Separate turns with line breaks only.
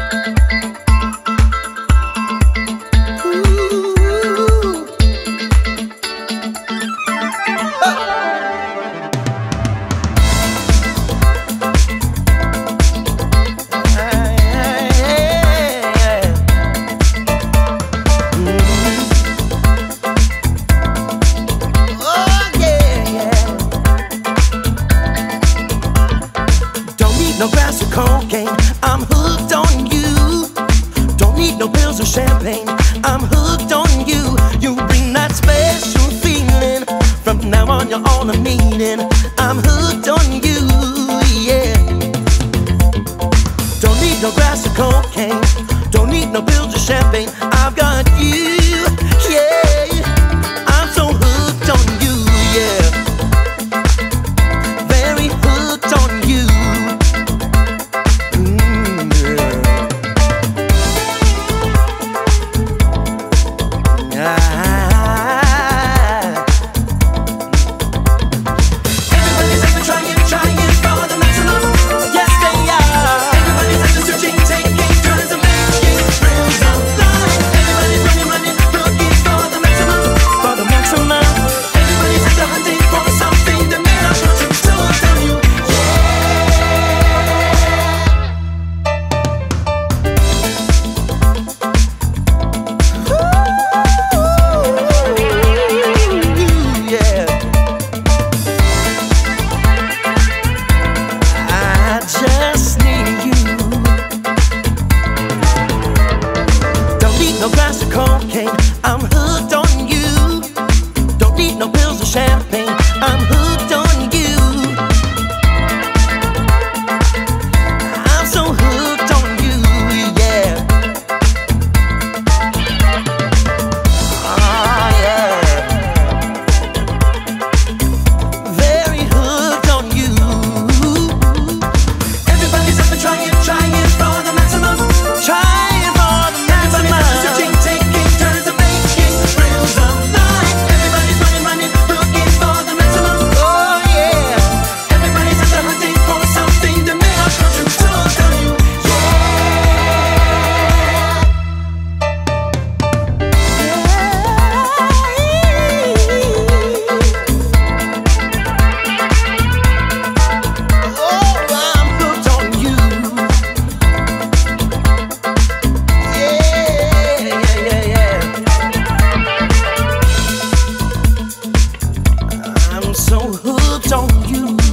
no no pills or champagne. I'm hooked on you. You bring that special feeling. From now on, you're all I'm needing. I'm hooked on you, yeah. Don't need no glass of cocaine. Don't need no pills or champagne. I've got you. so hooked on you.